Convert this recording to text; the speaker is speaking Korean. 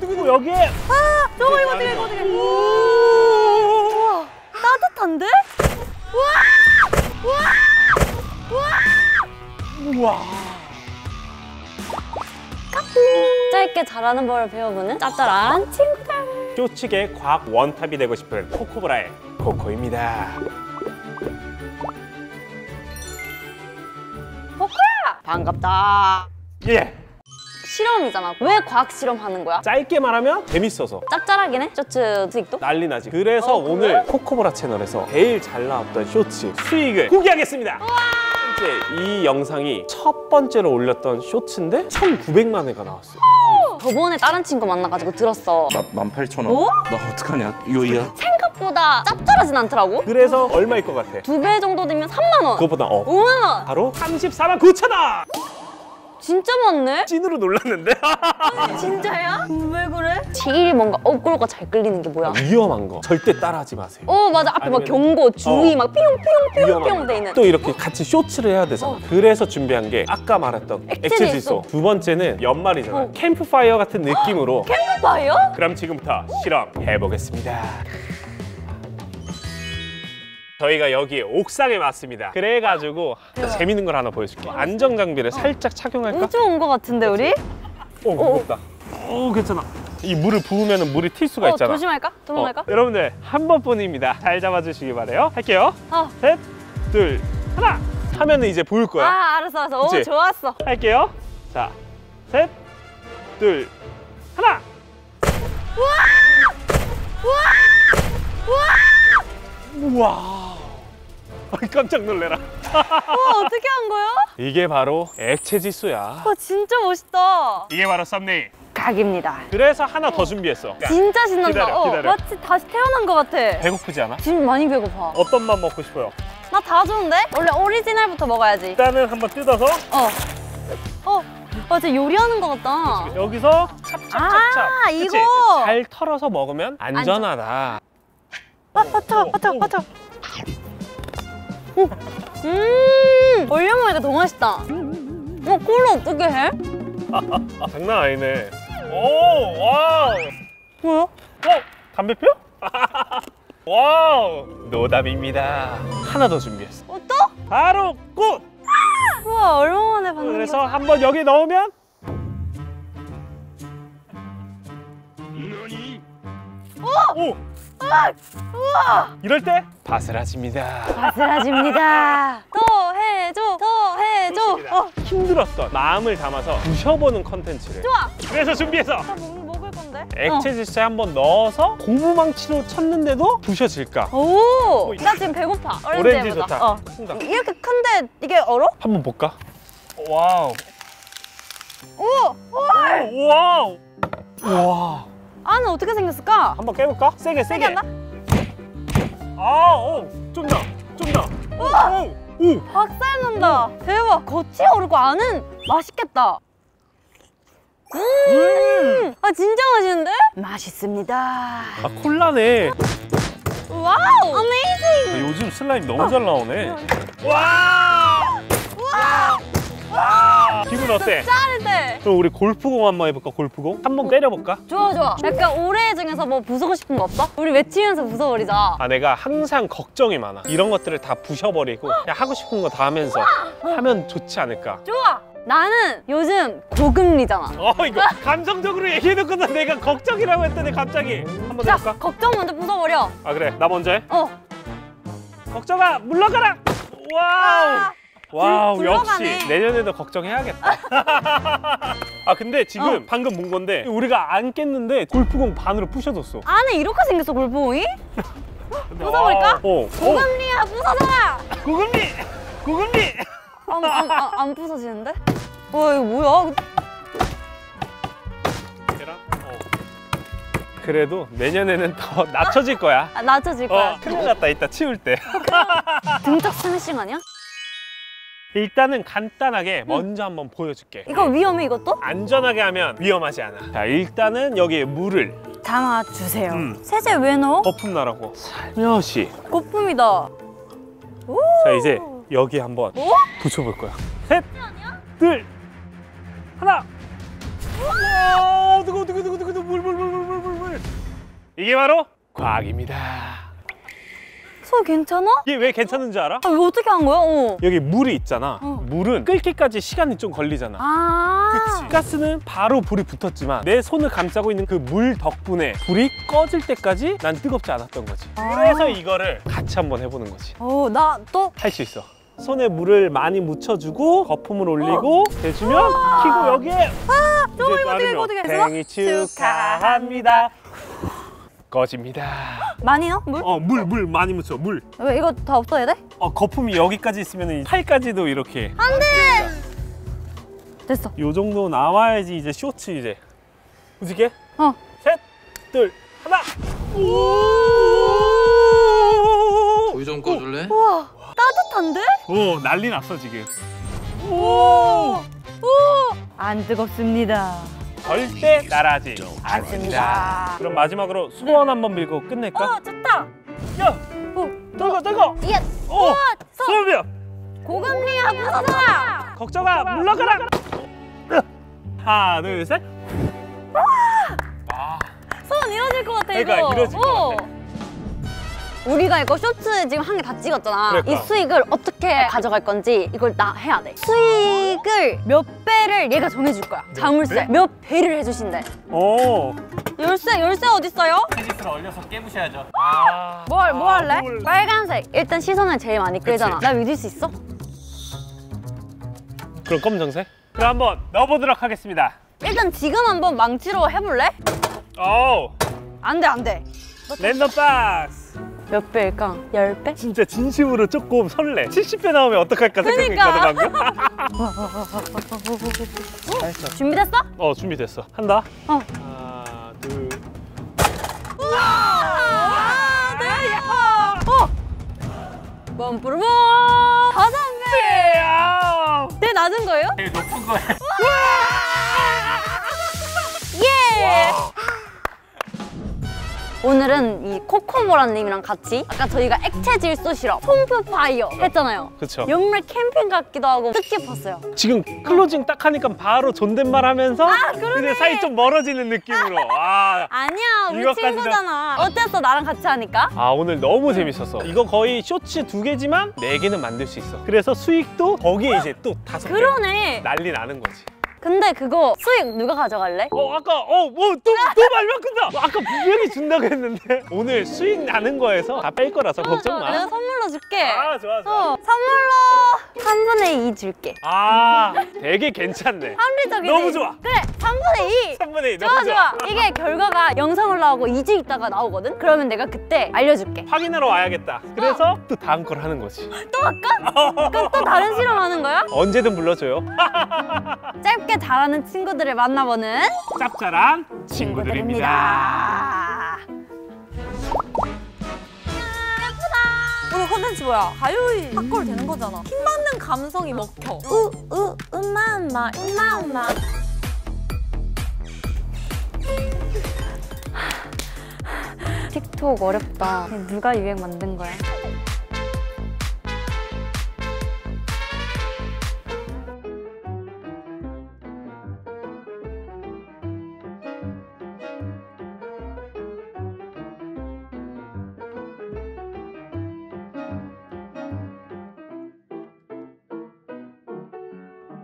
두구 여기에. 저거 이거 어떻게 이거 어떻게 우와 따뜻한데? 우와 짧게 자라는 법을 배워보는 짭짤한 친구들 쇼츠계 과학 원탑이 되고 싶은 코코브라의 코코입니다. 코코야! 반갑다. 예 실험이잖아 왜 과학 실험하는 거야? 짧게 말하면 재밌어서 짭짤하긴 해 쇼츠 수익도? 난리 나지 그래서 어, 그래? 오늘 코코보라 채널에서 제일 잘 나왔던 쇼츠 수익을 공개하겠습니다 이제 이 영상이 첫 번째로 올렸던 쇼츠인데 1900만 회가 나왔어요 저번에 다른 친구 만나가지고 들었어 나 18,000원. 어? 나 어떡하냐, 요이야. 생각보다 짭짤하진 않더라고 그래서 얼마일 것 같아? 두 배 정도 되면 3만 원 그것보다 어 5만 원 바로 34만 9천 원! 진짜 많네? 찐으로 놀랐는데? 진짜야? 왜 그래? 제일 뭔가 어그로가 잘 끌리는 게 뭐야? 위험한 거 절대 따라하지 마세요 어 맞아 앞에 막 아니면- 경고 주의 어. 막 삐용삐용삐용삐용 돼 있는 또 이렇게 같이 쇼츠를 해야 되잖아 어. 그래서 준비한 게 아까 말했던 액체 질소. 질소 두 번째는 연말이잖아 어. 캠프파이어 같은 느낌으로 캠프파이어? 그럼 지금부터 실험 해보겠습니다 저희가 여기 옥상에 왔습니다. 그래가지고 재밌는 걸 하나 보여줄게 안정 장비를 살짝 착용할까? 우주 온거 같은데 우리? 오 무겁다. 오 괜찮아. 이 물을 부으면 물이 튈 수가 어 있잖아. 조심할까? 도망갈까? 어, 여러분들 한 번뿐입니다. 잘 잡아주시기 바래요. 할게요. 어. 셋, 둘, 하나! 하면 은 이제 보일 거야. 아 알았어 알았어. 오 그치? 좋았어. 할게요. 자, 셋, 둘, 하나! 우와! 우와 아이, 깜짝 놀래라 와 어떻게 한 거야? 이게 바로 액체 지수야 와 진짜 멋있다 이게 바로 썸네일 각입니다 그래서 하나 더 준비했어 진짜 신난다 기다려, 어, 기다려. 마치 다시 태어난 거 같아 배고프지 않아? 지금 많이 배고파 어떤 맛 먹고 싶어요? 나 다 좋은데? 원래 오리지널부터 먹어야지 일단은 한번 뜯어서 어. 어. 맞아 요리하는 거 같다 여기서 찹찹찹찹 아, 그치? 이거? 잘 털어서 먹으면 안전하다 아, 맞 아, 맞아, 맞아. 음, 올려 먹으니까 더 맛있다. 어, 콜라 어떻게 해? 아, 장난 아니네 오 와우 뭐야? 어? 담배 펴? 와우 노답입니다 하나 더 준비했어 어, 또? 바로 꽃! 우와, 얼마 만에 봤는 그래서? 한번 여기 넣으면 오! 우와, 이럴 때 바스라집니다 바스라집니다. 더 해줘, 더 해줘. 어, 힘들었던 마음을 담아서 부셔보는 컨텐츠를 좋아. 그래서 준비해서 먹을 건데? 액체 질소에 한번 넣어서 고무망치로 쳤는데도 부셔질까 어. 오, 나 지금 배고파. 오렌지, 오렌지. 좋다 어. 큰다. 이렇게 큰데 이게 얼어? 한번 볼까? wow 오, 오, wow 와 안은 어떻게 생겼을까? 한번 깨볼까? 세게 세게 세게 한다? 아, 오, 좀 더, 좀 더. 오, 오, 박살 난다. 대박. 겉이 얼고 안은 맛있겠다. 음, 아 진짜 맛있는데? 맛있습니다. 아 콜라네. wow, amazing. 요즘 슬라임 너무 잘 나오네. 와, 와, 기분 어때? 짜릿해. 그럼 우리 골프공 한번 해볼까? 골프공 한번 때려볼까? 좋아 좋아. 약간 올해 중에서 뭐 부수고 싶은 거 없어? 우리 외치면서 부숴버리자. 아 내가 항상 걱정이 많아. 이런 것들을 다 부셔버리고 그냥 하고 싶은 거 다 하면서 하면 좋지 않을까? 좋아. 나는 요즘 고금리잖아. 어 이거 감성적으로 얘기해놓고서 내가 걱정이라고 했더니 갑자기 한번 자, 해볼까? 걱정 먼저 부숴버려. 아 그래 나 먼저 해. 어. 걱정아 물러가라. wow. 아, wow 굴- 역시. 내년에도 걱정해야겠다. 아 근데 지금 어. 방금 본 건데 우리가 안 깼는데 골프공 반으로 부셔졌어. 안에 이렇게 생겼어 골프공이? 부숴버릴까? 어. 어. 고금리야 부숴줘라. 고금리. 고금리. 안, 안, 안, 안 부서지는데? 와 이거 뭐야? 계란? 어. 그래도 내년에는 더 낮춰질 거야. 아, 낮춰질 거야. 어, 큰일 났다 이따 치울 때. 등짝 스매싱 아니야? 일단은 간단하게 먼저 한번 보여줄게. 이거 위험해 이것도? 안전하게 하면 위험하지 않아. 자 일단은 여기에 물을 담아주세요. 음. 세제 왜 넣어? 거품 나라고 살며시. 거품이다. 오. 자 이제 여기 한번 뭐? 붙여볼 거야. 셋, 둘, 하나. 와, 두고 두고 두고 두고 물물 이게 바로 과학입니다. 소 괜찮아? 이게 왜 괜찮은 줄 알아? 아, 이거 어떻게 한 거야? 어. 여기 물이 있잖아. 어. 물은 끓기까지 시간이 좀 걸리잖아. 아. 가스는 바로 불이 붙었지만 내 손을 감싸고 있는 그 물 덕분에 불이 꺼질 때까지 난 뜨겁지 않았던 거지. 아. 그래서 이거를 같이 한번 해보는 거지. 어, 나 또. 할 수 있어. 손에 물을 많이 묻혀주고 거품을 올리고 대주면 키고 여기에 아, 이제 했어? 생일 축하합니다. 꺼집니다. 많이 넣어? 물? 어, 물, 물 많이 묻혀, 물. 왜 이거 다 없어야 돼? 어, 거품이 여기까지 있으면 팔까지도 이렇게. 안 돼! 됐어. 요 정도 나와야지 이제 쇼츠 이제. 움직여. 어. 셋, 둘, 하나. 불좀 꺼줄래? 우와, 따뜻한데? 오, 난리 났어 지금. 오! 오! 안 뜨겁습니다. 절대 나라지 않습니다. 그럼 마지막으로 수건 한번 밀고 끝낼까? 어, 좋다. 야, 오, 떨고 떨고. 예. 오, 소! 소면. 고금리야 부서져라! 걱정아, 물러가라. 하나, 둘, 셋. 손 이러질 것 같아, 그러니까 이거. 이러질 것 어. 같아. 우리가 이거 쇼츠 지금 한 개 다 찍었잖아. 그러니까. 이 수익을 어떻게 가져갈 건지 이걸 나 해야 돼. 수익을 몇 배를 얘가 정해줄 거야. 자물쇠 배? 몇 배를 해주신대. 오. 열쇠 열쇠 어디 있어요? 테니스를 얼려서 깨부셔야죠. 아. 뭘, 뭐 할래? 뭘. 빨간색. 일단 시선을 제일 많이 끌잖아. 그치. 나 믿을 수 있어? 그럼 검정색? 그럼 한번 넣어보도록 하겠습니다. 일단 지금 한번 망치로 해볼래? 오. 안 돼, 안 돼. 랜덤 박스. 몇 배일까? 열 배? 진짜 진심으로 조금 설레. 70배 나오면 어떡할까 그러니까. 생각했거든 방금. 준비됐어? 어 준비됐어. 한다. 어. 하나, 둘. 아, 네, 어. 뻔뿌르봉 다섯 배. 야! 제일 낮은 거예요? 제일 높은 거야. 예. 오늘은 이 코코보라님이랑 같이 아까 저희가 액체 질소 실험, 캠프 파이어 했잖아요. 그쵸. 연말 캠핑 같기도 하고 뜻깊었어요. 지금 closing 딱 하니까 바로 존댓말 하면서 아. 근데 사이 좀 멀어지는 느낌으로. 아. 아니야, 우리 친구잖아. 어땠어, 나랑 같이 하니까? 아 오늘 너무 재밌었어. 이거 거의 쇼츠 두 개지만 네 개는 만들 수 있어. 그래서 수익도 거기에 이제 또 다섯 개. 그러네. 난리 나는 거지. 근데 그거 수익 누가 가져갈래? 어 아까 어뭐또또 말만 큰다. 아까 분명히 준다고 했는데 오늘 수익 나는 거에서 다 뺄 거라서 걱정 어, 내가 마. 선물로 줄게. 아 좋아 좋아. 어, 선물로 3분의 2 줄게. 아 되게 괜찮네. 합리적이지? 너무 좋아. 그래, 3분의 2. 3분의 2 좋아, 너무 좋아. 이게 결과가 영상 올라오고 2주 있다가 나오거든? 그러면 내가 그때 알려줄게. 확인하러 와야겠다. 그래서 또 다음 걸 하는 거지. 또 할까? 그럼 또 다른 실험하는 거야? 언제든 불러줘요. 짧게 잘하는 친구들을 만나보는 짭짤한 친구들입니다. 예쁘다. 오늘 컨텐츠 뭐야? 가요이 팝걸 되는 거잖아. 킹 받는 감성이 먹혀. 우, 우, 음마, 음마, 음마, 음마. 틱톡 어렵다. 누가 유행 만든 거야?